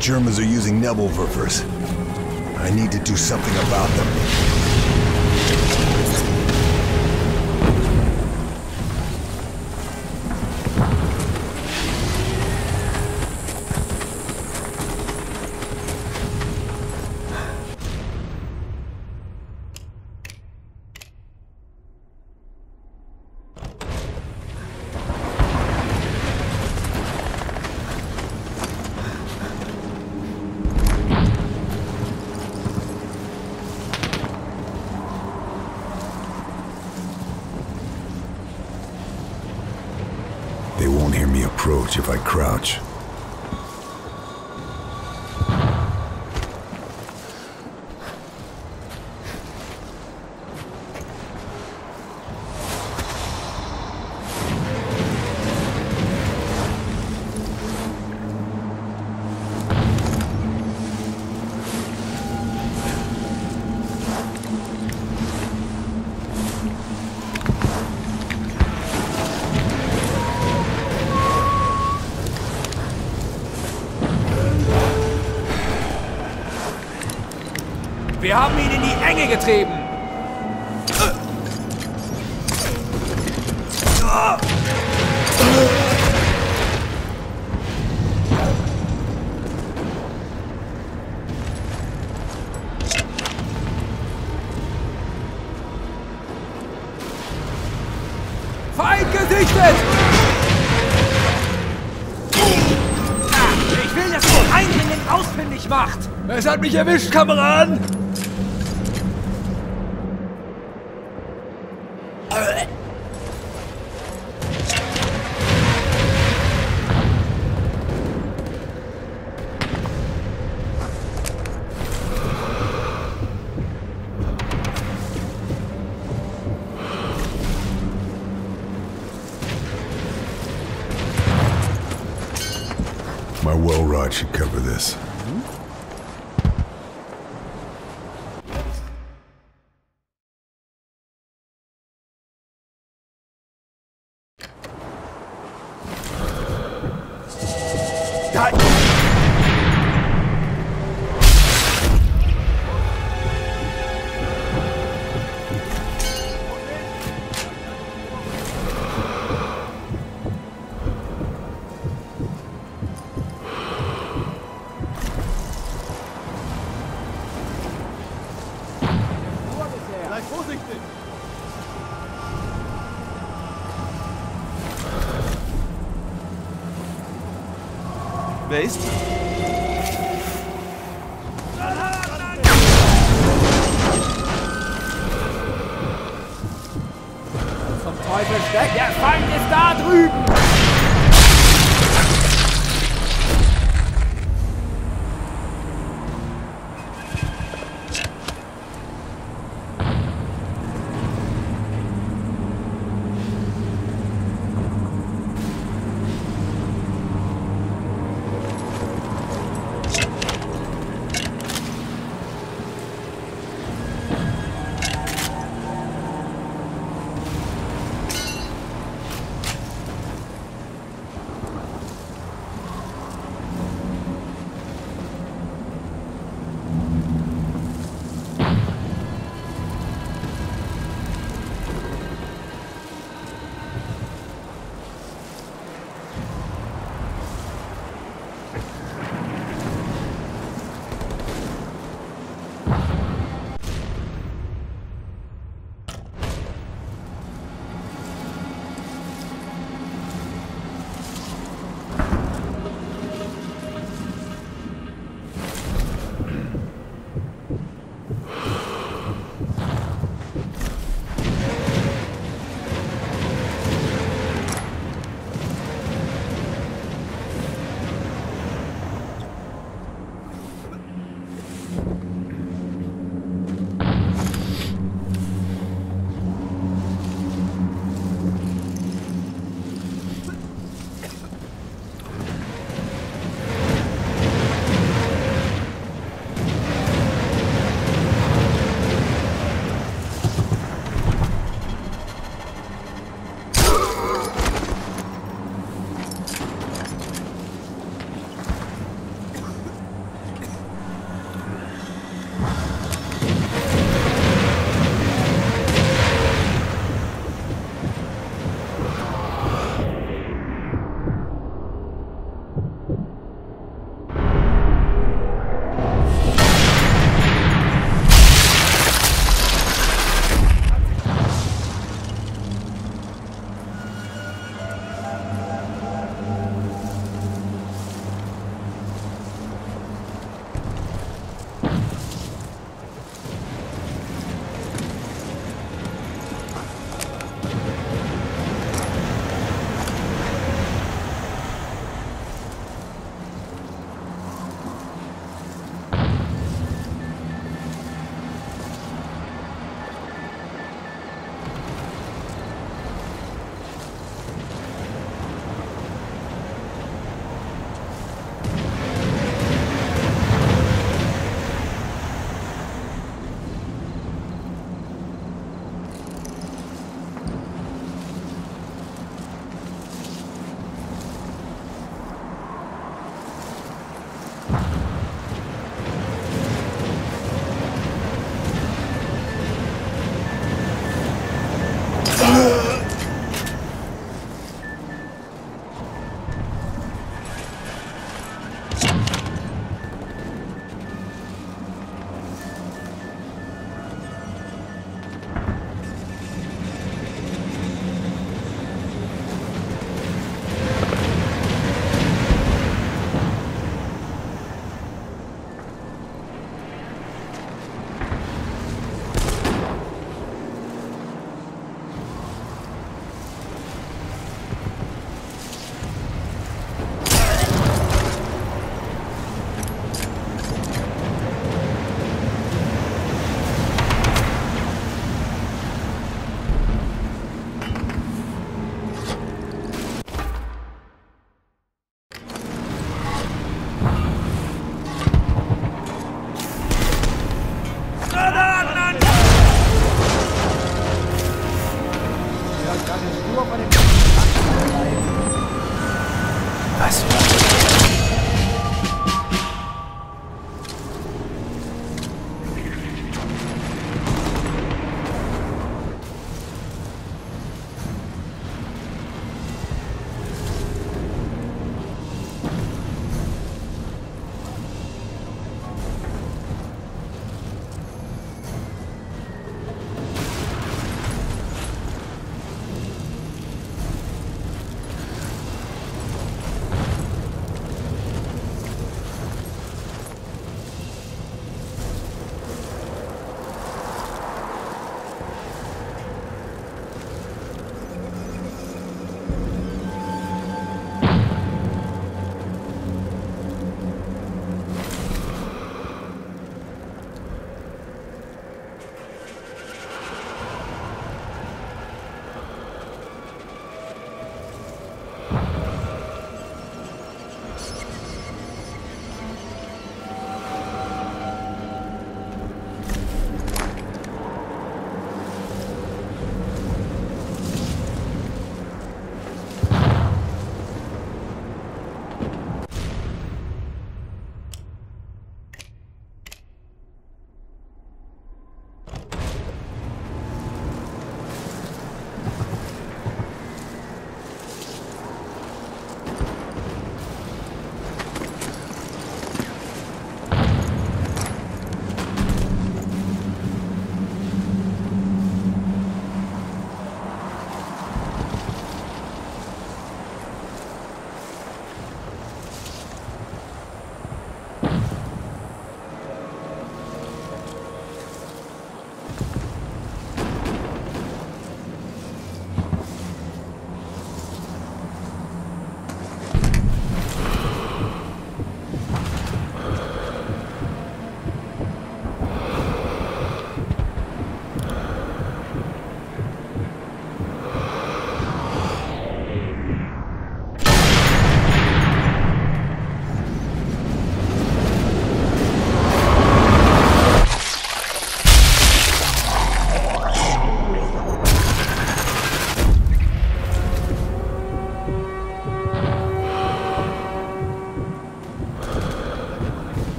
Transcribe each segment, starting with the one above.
Germans are using Nebelwerfers. I need to do something about them. Approach if I crouch. Wir haben ihn in die Enge getrieben. Feind gesichtet! Ich will, dass ihr Eindringling ausfindig macht! Es hat mich erwischt, Kameraden! Rod should cover this. based. what would it be?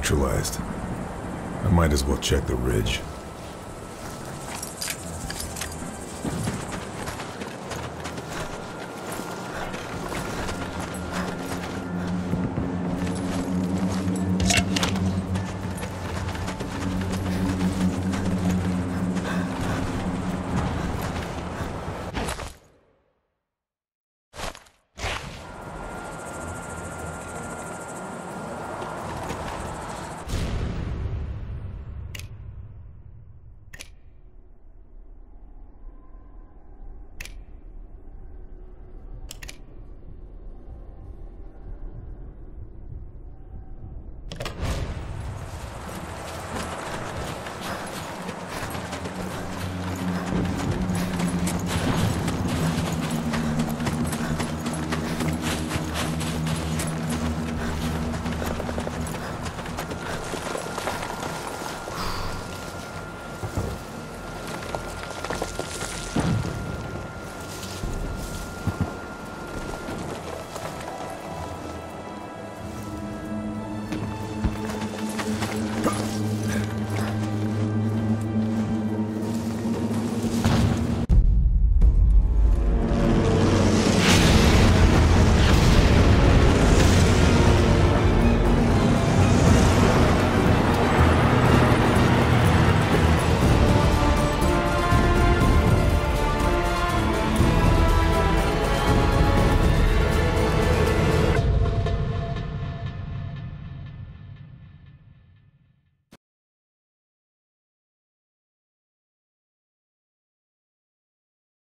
Neutralized. I might as well check the ridge.